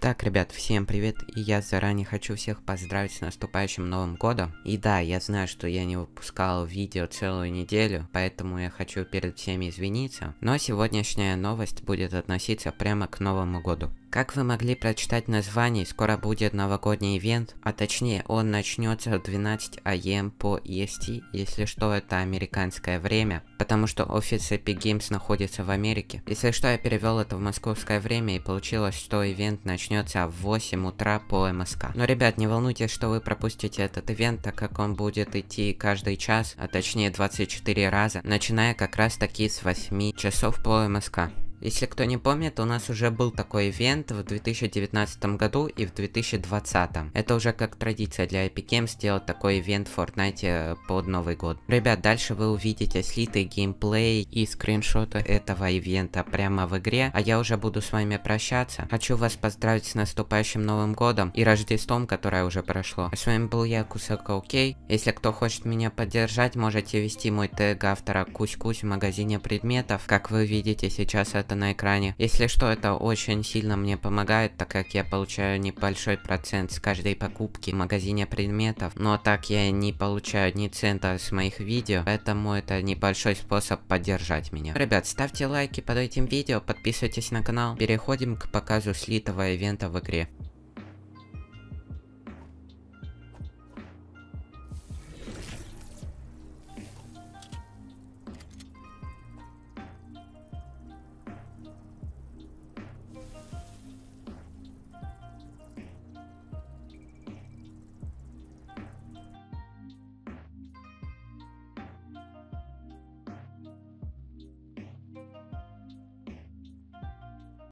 Так, ребят, всем привет, и я заранее хочу всех поздравить с наступающим Новым Годом. И да, я знаю, что я не выпускал видео целую неделю, поэтому я хочу перед всеми извиниться. Но сегодняшняя новость будет относиться прямо к Новому Году. Как вы могли прочитать название, скоро будет новогодний ивент, а точнее он начнется в 12 АМ по EST, если что это американское время, потому что офис Epic Games находится в Америке. Если что, я перевел это в московское время и получилось, что ивент начнется в 8 утра по МСК. Но, ребят, не волнуйтесь, что вы пропустите этот ивент, так как он будет идти каждый час, а точнее 24 раза, начиная как раз таки с 8 часов по МСК. Если кто не помнит, у нас уже был такой ивент в 2019 году и в 2020. Это уже как традиция для Epic Games сделать такой ивент в Fortnite э, под Новый год. Ребят, дальше вы увидите слитый геймплей и скриншоты этого ивента прямо в игре, а я уже буду с вами прощаться. Хочу вас поздравить с наступающим Новым годом и Рождеством, которое уже прошло. С вами был я, Кусака Окей. Если кто хочет меня поддержать, можете ввести мой тег автора Кусь-Кусь в магазине предметов. Как вы видите сейчас это это на экране. Если что, это очень сильно мне помогает, так как я получаю небольшой процент с каждой покупки в магазине предметов, но так я не получаю ни цента с моих видео, поэтому это небольшой способ поддержать меня. Ребят, ставьте лайки под этим видео, подписывайтесь на канал, переходим к показу слитого ивента в игре.